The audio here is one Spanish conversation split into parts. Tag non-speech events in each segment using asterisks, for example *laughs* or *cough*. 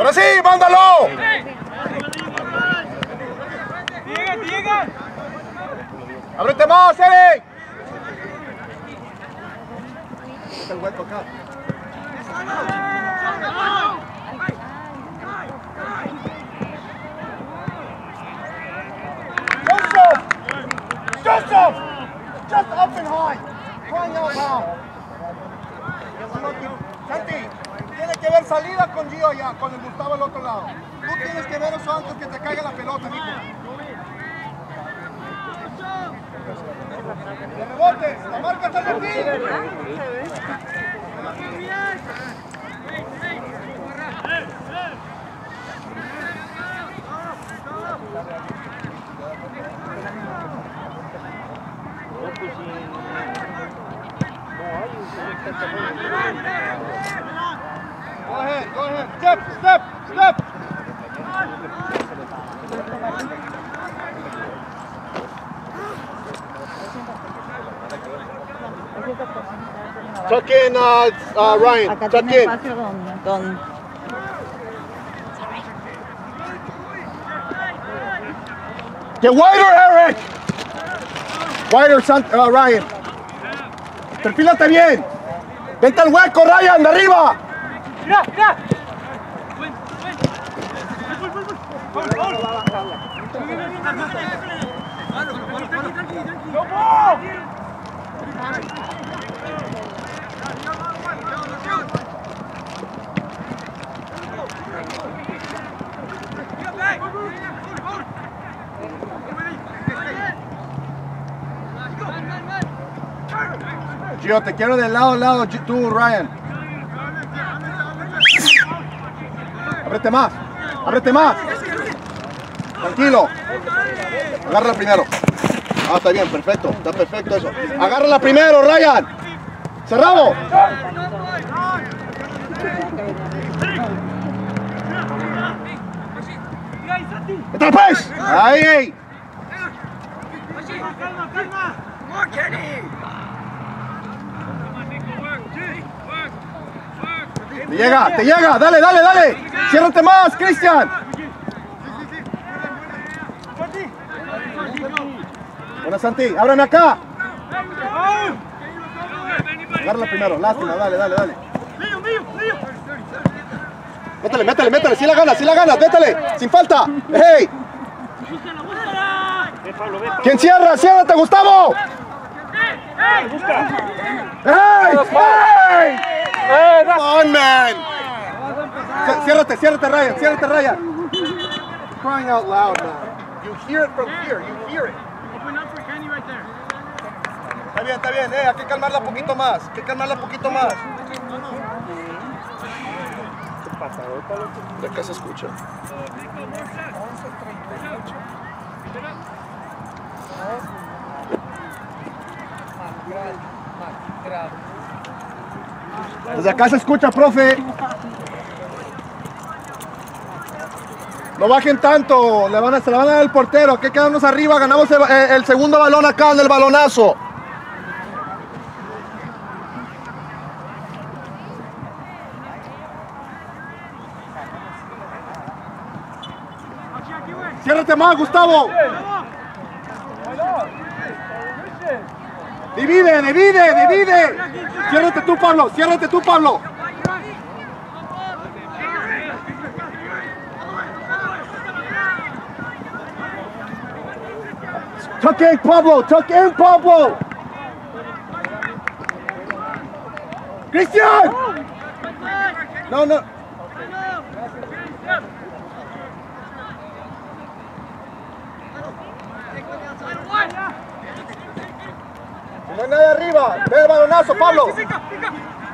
Ahora sí, mándalo. Ábrete más, Eric. Está el hueco acá. Joseph! Joseph! Just up and high. Crying out loud. Santi, tiene que ver salida con Gio allá, con el Gustavo al otro lado. Tú tienes que ver eso antes que te caiga la pelota. De la marca está. Go ahead, go ahead. Step, step, step. Uh, uh, Ryan. Acá Tuck tiene in. espacio con, con Get wider, Eric. Wider, San- uh, Ryan. Perfílate bien. Vente al hueco, Ryan, de arriba. Gio, te quiero de lado a lado, tú, Ryan. Ábrete más, ábrete más. Tranquilo. Agárrala primero. Ah, está bien, perfecto, está perfecto eso. Agárrala primero, Ryan. Cerrado. ¡Vete al pace! Ahí, ahí. Te llega, te llega, dale, dale, dale. Ciérrate más, Cristian. Buena Santi, ábrame acá. Agárrala primero, lástima, dale, dale, dale. Métele, métele, métele, si la ganas, si la ganas, métele, sin falta. ¡Hey! ¿Quién cierra? ¡Ciérrate, Gustavo! ¡Hey! ¡Hey! Come on, man! Ciérrate, ciérrate, Ryan, ciérrate, Ryan. Crying out loud, man. You hear it from here, you hear it. Está bien, está bien, eh, hay que calmarla un poquito más, hay que calmarla un poquito más. De acá se escucha. Desde acá se escucha, profe. No bajen tanto, le van a, se la van a dar al portero. Hay que quedarnos arriba, ganamos el, eh, el segundo balón acá en el balonazo. Ciérrate más, Gustavo. Divide, divide, divide. Ciérrate tú, Pablo. Ciérrate tú, Pablo. Tuck in, Pablo. Tuck in, Pablo. Cristian. No, no. No hay nadie arriba. Ve el balonazo, Pablo.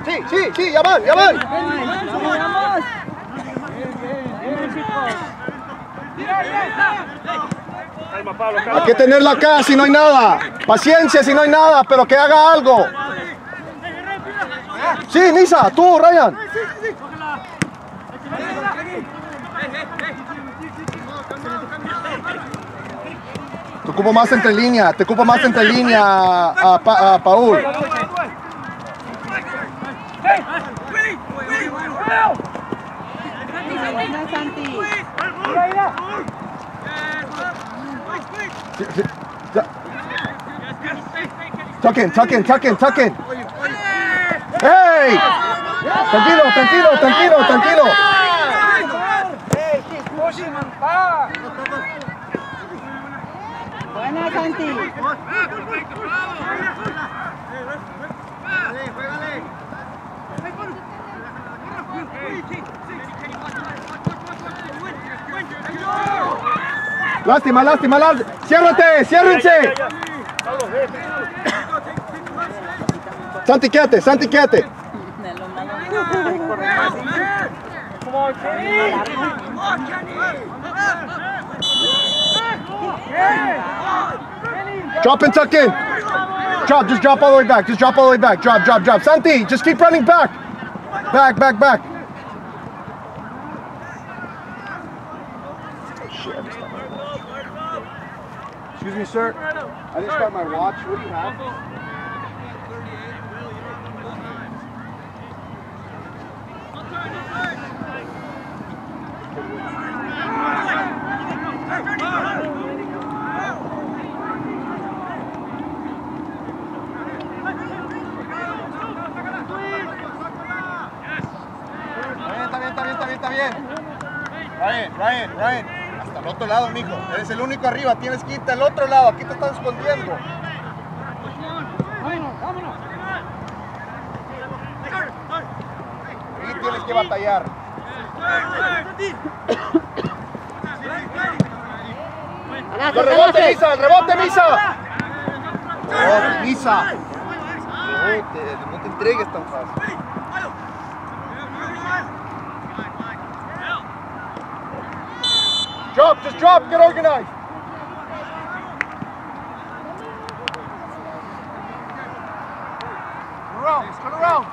Sí, sí, sí, ya van, ya van. ¡Vamos! Hay que tenerla acá si no hay nada. Paciencia si no hay nada, pero que haga algo. Sí, Nisa, tú, Ryan. Te ocupo más entre línea, te ocupo más entre línea, a, Pa- a Paul. Tuck in, tuck in, tuck. ¡Hey! Tranquilo, tranquilo, tranquilo, tranquilo. Buena, Santi. Lástima, lástima, lástima. Ciérrate, ciérrense. Santi, quédate, Santi, quédate. Drop and tuck in. Drop, just drop all the way back. Just drop all the way back. Drop, drop, drop. Santi, just keep running back. Back, back, back. Excuse me, sir. I didn't start my watch. What do you have? Lado, mijo. Eres el único arriba. Tienes que irte al otro lado. Aquí te están escondiendo. Y tienes que batallar. ¡El rebote, Misa! ¡El rebote, Misa! ¡Rebote, Misa! No te entregues tan fácil. Just drop, get organized. Turn around, turn around.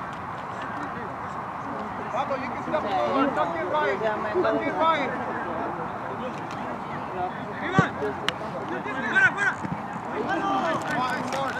Pablo, you can step forward. Tuck in Ryan. Tuck in Ryan. ¡Mátale pues!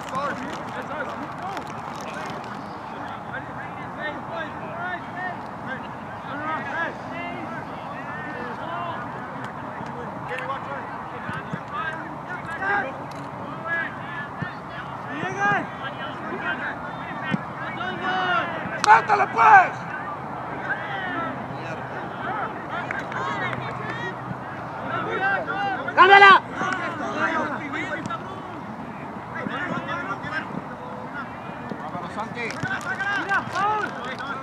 ¡Dámela! Vámonos, Santi.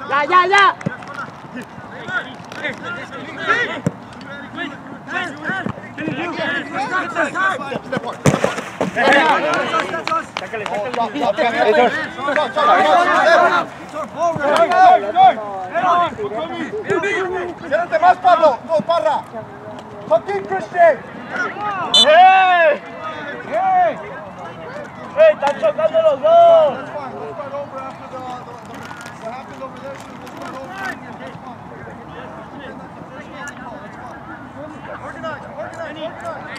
¡Ya, ya, ya! Oh, drop, drop, drop, drop. Stop, stop. Siéntate más, Pablo. No, Parra. Tuck in, Christian. ¡Hey! ¡Hey! ¡Hey! ¡Están chocando los dos! That's fine.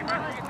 We'll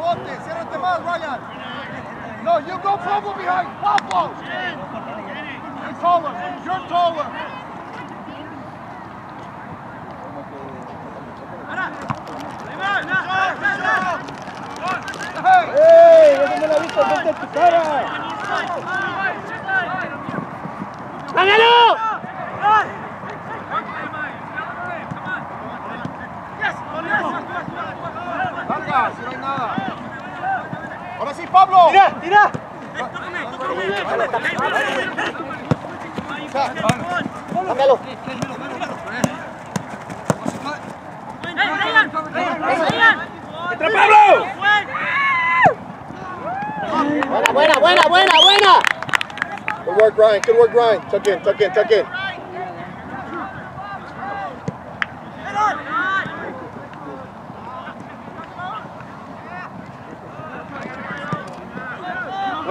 Marca y los rebotes, ciérrate más, Ryan. No, you go Pablo behind, Pablo. You're taller, you're taller. ¡Ey! ¡Déjame la vista frente a tu cara! ¡Hágalo! Pablo. ¡Tira! ¡Tira! ¡Hágalo! ¡Entra Pablo! ¡Buena, buena, buena, buena, buena! Good work, Ryan. Good work, Ryan. Tuck in, tuck in, tuck in.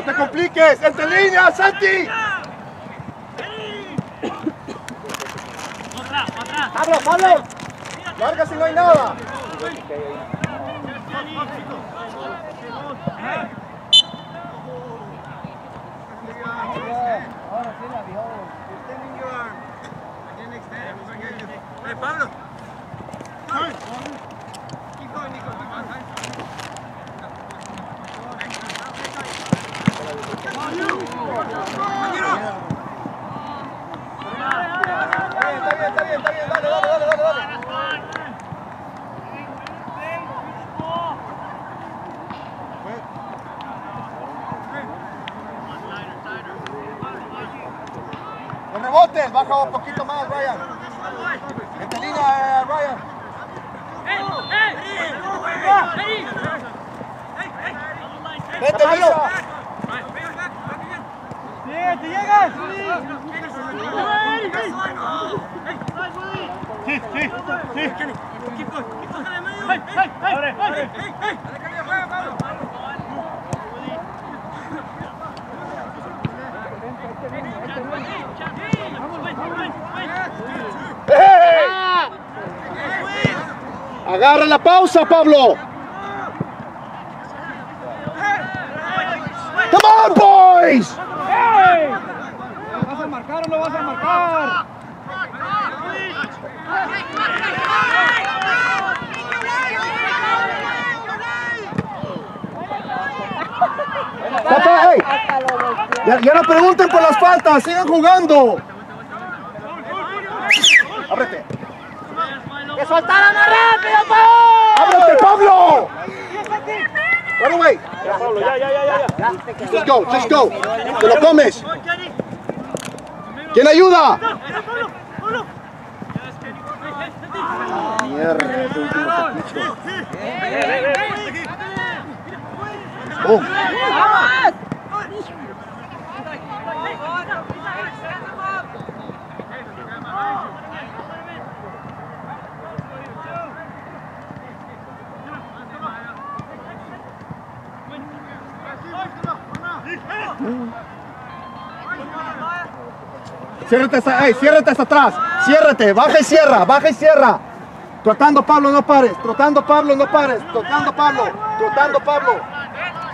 Te compliques. Entre línea, Santi. Pablo, Pablo. Larga si no hay nada. Está bien, está bien, está bien, está bien. Dale, dale, dale, dale, dale. Los rebotes, baja un poquito más, Ryan. Entre línea, eh, Ryan. Vente, Lisa. ¡Sí, te Agarra la pausa, Pablo. Come on, boys. ¿Vas a marcar o no vas a marcar? Papá, hey, lo ya, ya no pregunten por las faltas, sigan jugando. Ábrete. ¡Que soltara más rápido, Pau! Ábrete, Pablo. Run away. Ya, Pablo, ya, ya, ya, ya. ya. Just go, just go. Te lo comes. ¿Quién ayuda? Mierda, último capricho. Oh. Ciérrate hasta, ey, ciérrate hasta atrás. Ciérrate, baja y cierra, baja y cierra. Trotando Pablo, no pares. Trotando Pablo, no pares. Trotando Pablo, trotando Pablo.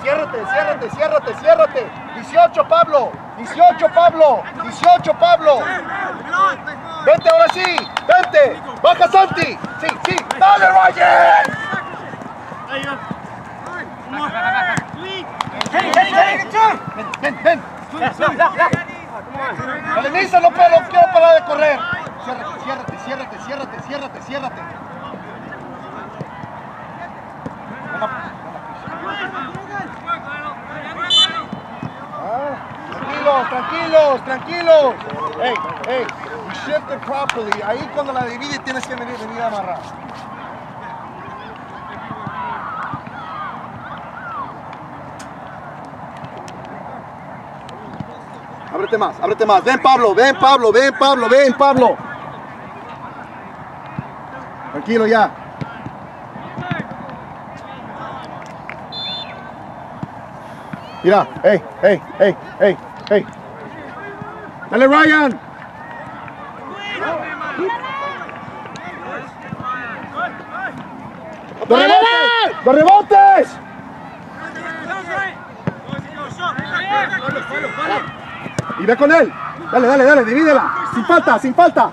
Ciérrate, ciérrate, ciérrate, ciérrate. 18 Pablo, 18 Pablo, 18 Pablo. Vente ahora sí, vente. Baja Santi. Sí, sí. Dale, Ryan. Ven, ven, ven. Dale, Nisa, no puedo, quiero parar de correr. Ciérrate, ciérrate, ciérrate, ciérrate, ciérrate, Tranquilos, tranquilos, tranquilos. Hey, hey, shift it properly. Ahí cuando la divide tienes que venir, venir a amarrar. Ábrete más, ábrete más. Ven Pablo, ven Pablo, ven Pablo, ven Pablo. Tranquilo ya. Mira, hey, hey, hey, hey, hey. Dale Ryan. ¡Los rebotes! ¡Los rebotes! Y ve con él. Dale, dale, dale, divídela. Sin falta, sin falta.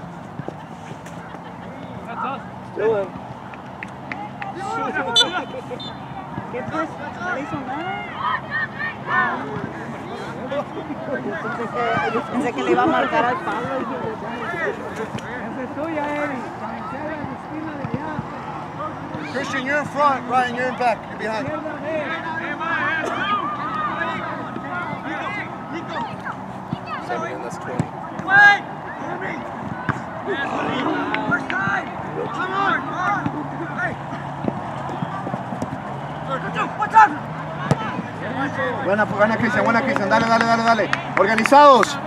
¿Qué pues? ¿No le hizo nada? Yo pensé que, le iba a marcar al Pablo. Esa es tuya. Christian, you're in front. Ryan, you're in back. You're behind. Buena, buena Cristian, buena Cristian. Dale, dale, dale, dale. Organizados.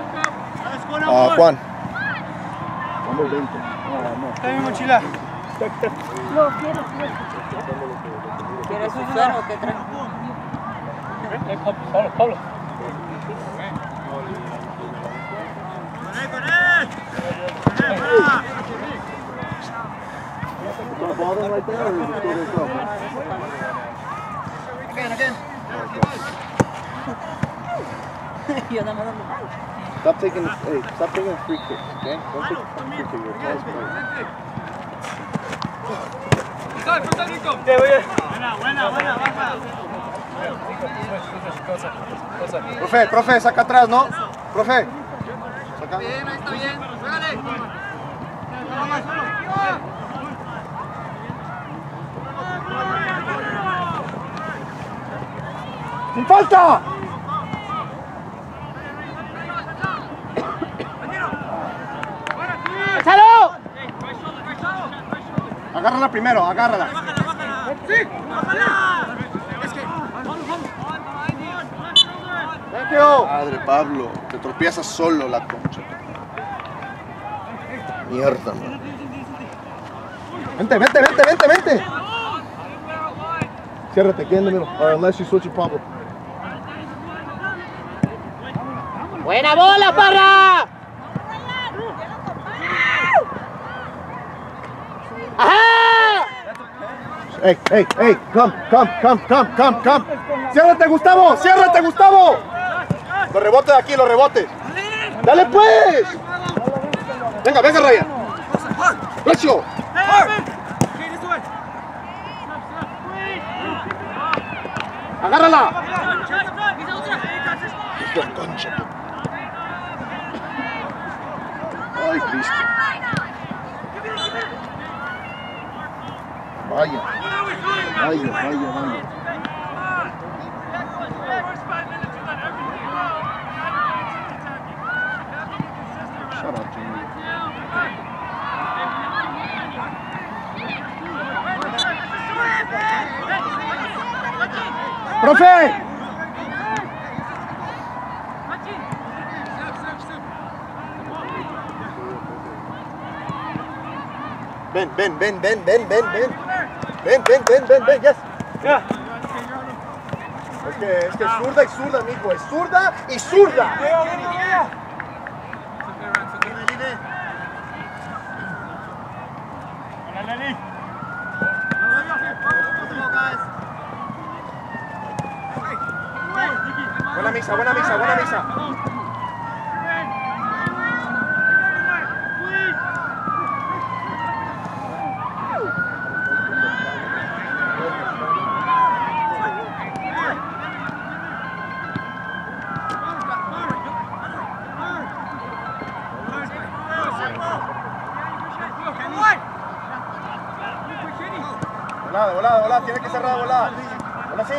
Ah, Juan. Vamos 20. Está mi mochila. *laughs* ¿Quieres usar o te traes? Pablo, Pablo. Yo nada más ando. Stop taking, hey, stop taking free kicks, okay? Don't take free kicks. Your hands play. Profe, profe, saca atrás, ¿no? Profe. Saca. Bien, ahí está bien. ¡Sin falta! Agárrala primero, agárrala. Thank you. Padre Pablo, te tropiezas solo la concha. Mierda, man. Vente, vente, vente, vente, vente. Ciérrate, quédate en the middle. Or unless you switch it, Pablo. ¡Buena bola, Parra! ¡Ajá! Hey, hey, hey, come, come, come, come, come, come. Ciérrate, Gustavo, ciérrate, Gustavo. Los rebotes de aquí, los rebotes. Dale pues. Venga, venga, Ryan. Recio. Agárrala. Concha. Ay, Vaya. Vaya, vaya, vaya. Shut up, Jamie. ¡Profe! Ven, ven, ven, ven, ven, ven, ven. Ven, ven, ven, ven, ven, yes. Es que, es que es zurda y zurda, amigo. Es zurda y zurda. Buena misa, buena misa, buena misa. Volada, volada, volada. Tiene que cerrar volada. Ahora sí.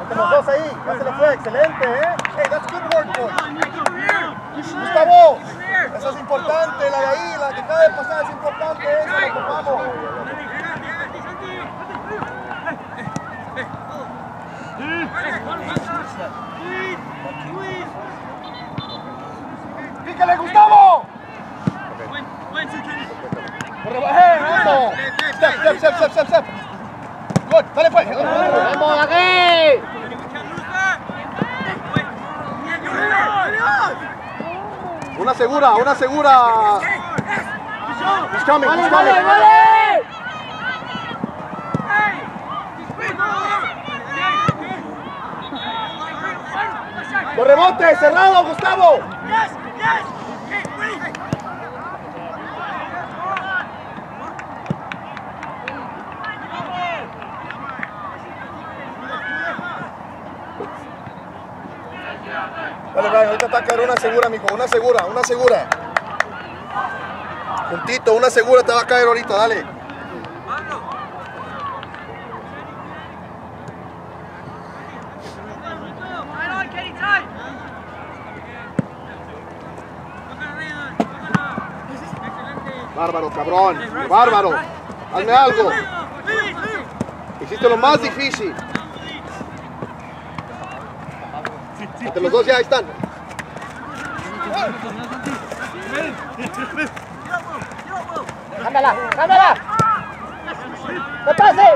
Entre los dos ahí. Ya se le fue. Excelente, ¿eh? Hey, that's good work, boy. Gustavo. Eso es importante. La de ahí, la que acaba de pasar es importante. Eso lo ocupamos. ¡Pícale, Gustavo! Corre, ¡Eh, vamos! Step, step, step, step, step, step. Good, dale pues. ¡Vamos, aquí! Una segura, una segura. He's coming, he's coming. Los rebotes, cerrado, Gustavo. Ahorita está a una segura, mijo, una segura, una segura. Juntito, una segura te va a caer ahorita, dale. Bárbaro, cabrón, bárbaro. Hazme algo. Hiciste lo más difícil. Entre los dos ya están. Ándala, ándala. ¡No pase!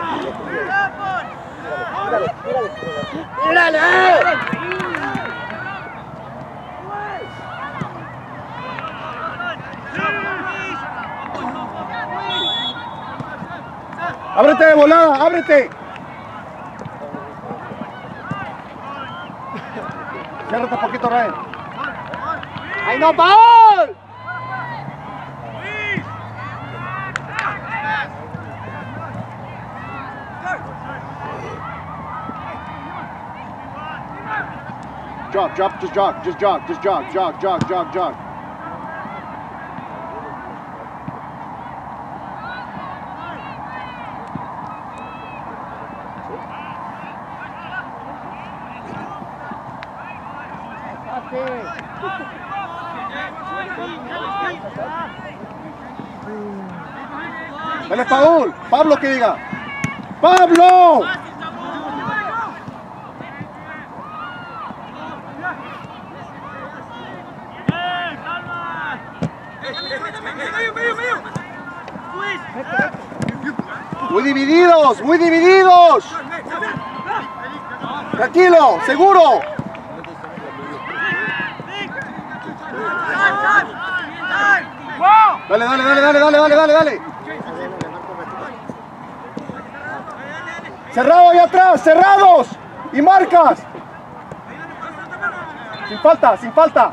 ¡Mírale! Ábrete de volada, ábrete. Ciérrate un poquito, Ryan. ¡Ahí no, Paul! Jog, drop, just jog, just jog, just jog, jog, jog, jog, jog. *laughs* Dale, Paul. Pablo que diga. ¡Pablo! Seguro. Dale, dale, dale, dale, dale, dale, dale, dale. Cerrado ahí atrás, cerrados. Y marcas. Sin falta, sin falta.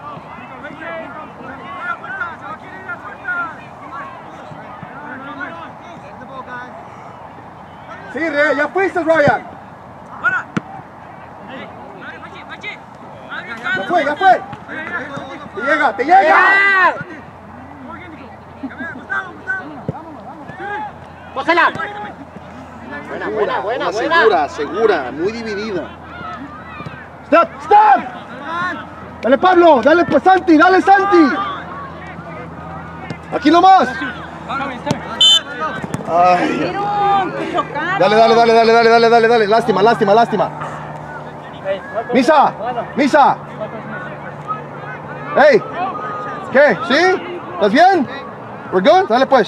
Sí, Re, ya fuiste, Ryan. Fue, ya fue. Te llega, te llega. ¡Cógela! Buena, buena, buena, buena. segura, segura, muy dividida. Stop, stop. Dale Pablo, dale pues Santi, dale Santi. Aquí nomás. Ay, dale, dale, dale, dale, dale, dale, dale, dale. Lástima, lástima, lástima. Misa, Misa. Hey, ¿qué? ¿Sí? ¿Estás bien? We're good? Dale pues.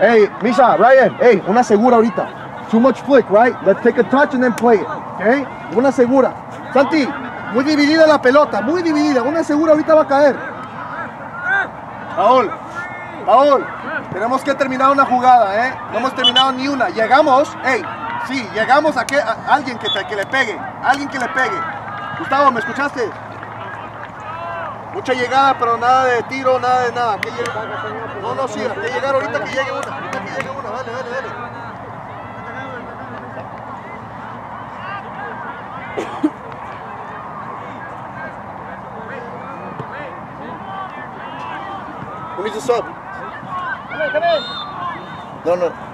Hey, Misa, Ryan, hey, una segura ahorita. Too much flick, right? Let's take a touch and then play it. Okay? Una segura. Santi, muy dividida la pelota, muy dividida. Una segura ahorita va a caer. Paul, Paul, tenemos que terminar una jugada, ¿eh? No hemos terminado ni una. Llegamos, hey, sí, llegamos a que alguien que, te- que le pegue, alguien que le pegue. Gustavo, ¿me escuchaste? Mucha llegada, pero nada de tiro, nada de nada. Que llegue- No, no, sí, que llegar ahorita que llegue una, ahorita que llegue una, dale, dale, dale. Who needs a sub? No, no.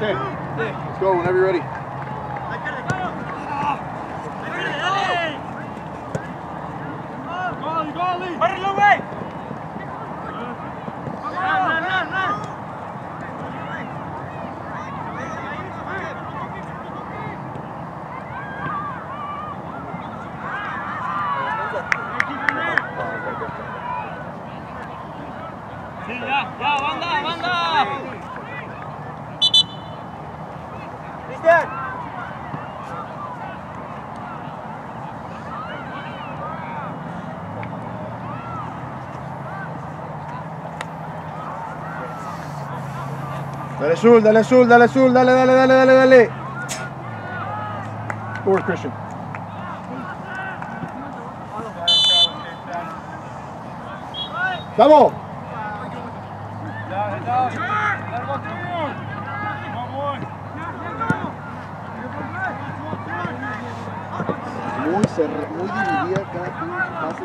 Let's go whenever you're ready. Dale Zul, dale Zul, dale Zul, dale, dale, dale, dale, dale. Forward Christian. Vamos. Muy, cerra- muy dividida cada pase.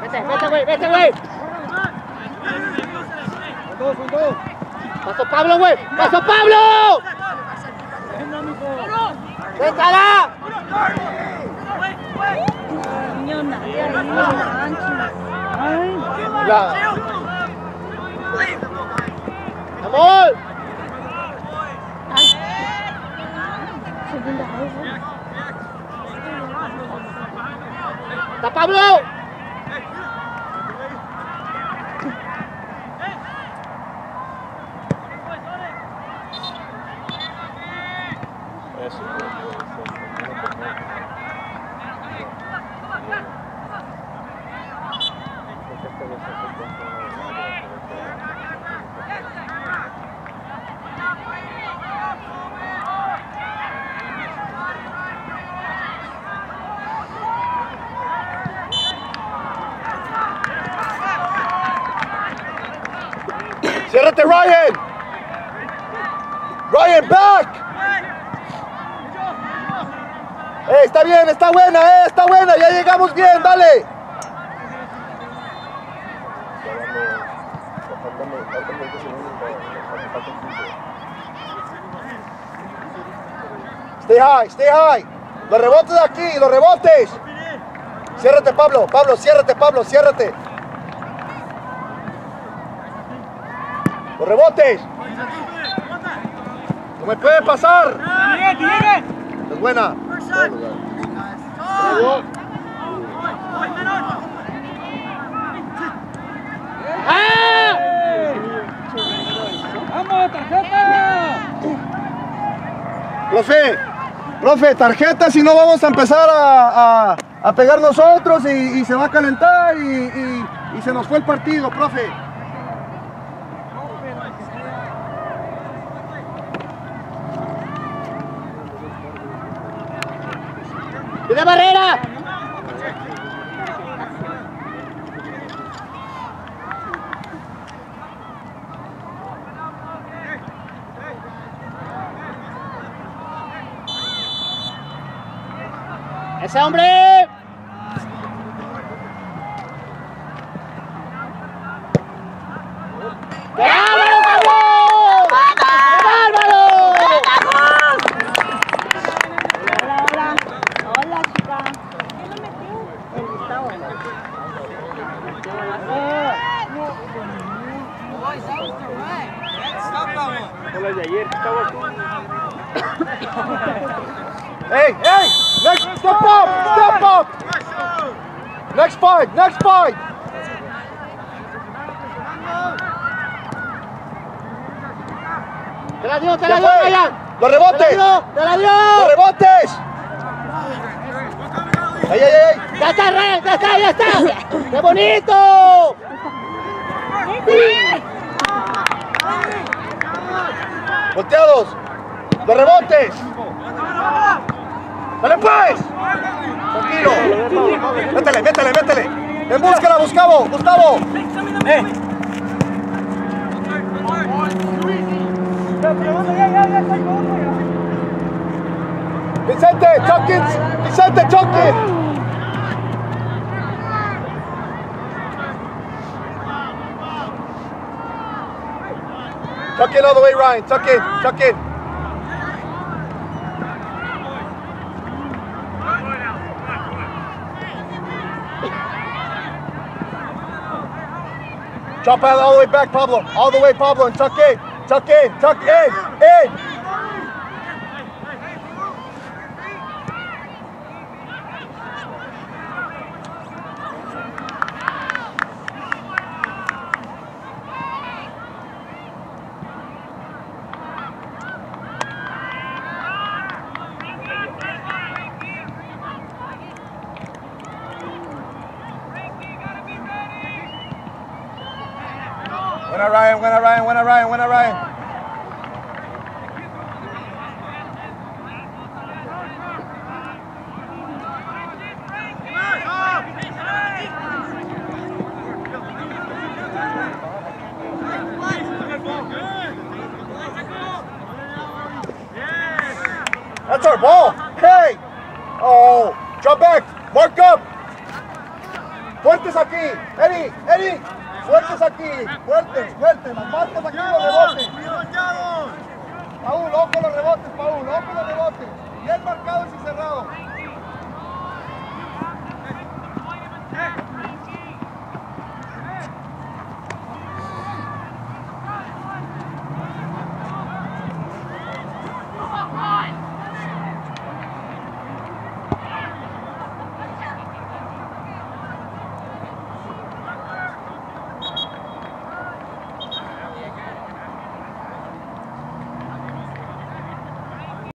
Vete, vete, güey, vete, güey. Paso Pablo, güey. Paso Pablo. Déjala. Amor. Está Pablo. Ciérrate, Ryan. Ryan, back. Eh, está bien, está buena, eh, está buena, ya llegamos bien, dale. Stay high, stay high. Los rebotes de aquí, los rebotes. Ciérrate, Pablo, Pablo, ciérrate, Pablo, ciérrate. Los rebotes. No me puede pasar. Es buena. ¡Ah! ¡Vamos, tarjeta! Profe, profe, tarjeta si no vamos a empezar a, a- a pegar nosotros y, se va a calentar y, y- se nos fue el partido, profe. ¡Pide barrera! Hombre! Hey, hey! Next, step up! Step up! Next fight! Next fight! Te la dio, te ¡Ya la dio, ¡Los Te la rebotes! dio, te la ¡Los dio. rebotes! ¡Ey, ey, ey! Ya está, Ryan, ya está, ya está. ¡Qué bonito! ¡Volteados! ¡Los rebotes! ¡Dale pues! Tranquilo. Métele, métele, métele. En búsqueda, Gustavo, Gustavo. Vicente, Chuckins, Vicente, Chuckins. Tuck in all the way, Ryan. Tuck in, tuck in. Drop out all the way back, Pablo. All the way, Pablo, and tuck in. Tuck in, tuck in, in.